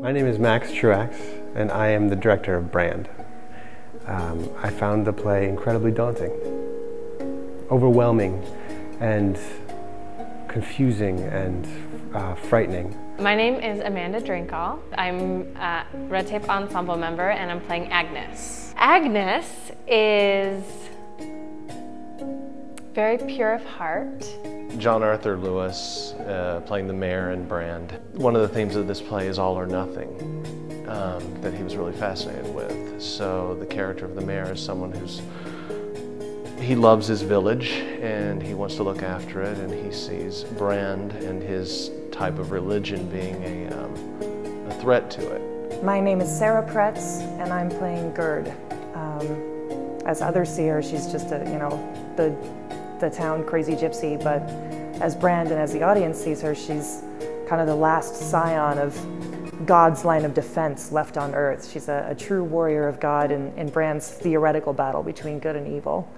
My name is Max Truax, and I am the director of Brand. Um, I found the play incredibly daunting, overwhelming, and confusing and uh, frightening. My name is Amanda Drinkall. I'm a Red Tape Ensemble member and I'm playing Agnes. Agnes is very pure of heart. John Arthur Lewis uh, playing the mayor in Brand. One of the themes of this play is all or nothing um, that he was really fascinated with. So the character of the mayor is someone who's he loves his village and he wants to look after it and he sees Brand and his type of religion being a, um, a threat to it. My name is Sarah Pretz and I'm playing Gerd. Um, as others see her, she's just a, you know, the the town crazy gypsy, but as Brand and as the audience sees her, she's kind of the last scion of God's line of defense left on earth. She's a, a true warrior of God in, in Brand's theoretical battle between good and evil.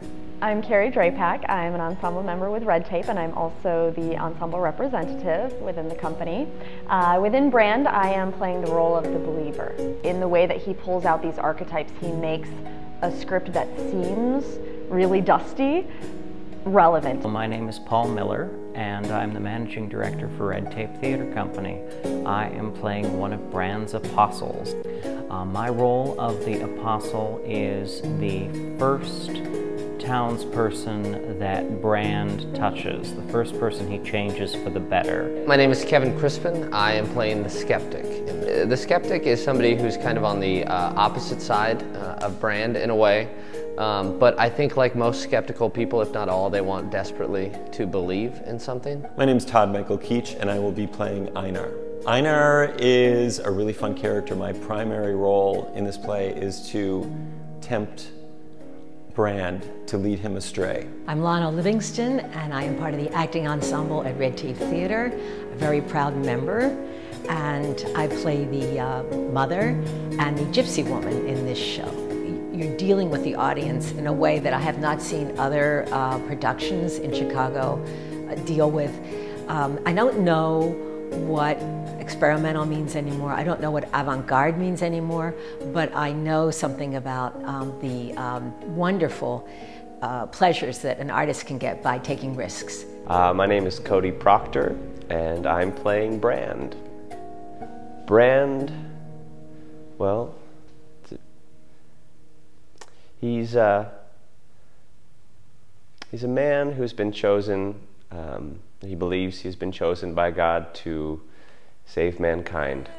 I'm Carrie Drapac. I'm an ensemble member with Red Tape, and I'm also the ensemble representative within the company. Uh, within Brand, I am playing the role of the believer. In the way that he pulls out these archetypes, he makes a script that seems really dusty, relevant. My name is Paul Miller and I'm the managing director for Red Tape Theater Company. I am playing one of Brand's apostles. Uh, my role of the apostle is the first townsperson that Brand touches, the first person he changes for the better. My name is Kevin Crispin. I am playing the skeptic. The skeptic is somebody who's kind of on the uh, opposite side uh, of Brand in a way. Um, but I think like most skeptical people, if not all, they want desperately to believe in something. My name is Todd Michael Kiech and I will be playing Einar. Einar is a really fun character. My primary role in this play is to tempt Brand to lead him astray. I'm Lona Livingston and I am part of the acting ensemble at Red Tape Theater, a very proud member. And I play the uh, mother and the gypsy woman in this show you're dealing with the audience in a way that I have not seen other uh, productions in Chicago uh, deal with. Um, I don't know what experimental means anymore. I don't know what avant-garde means anymore, but I know something about um, the um, wonderful uh, pleasures that an artist can get by taking risks. Uh, my name is Cody Proctor, and I'm playing Brand. Brand, well, He's, uh, he's a man who's been chosen, um, he believes he's been chosen by God to save mankind.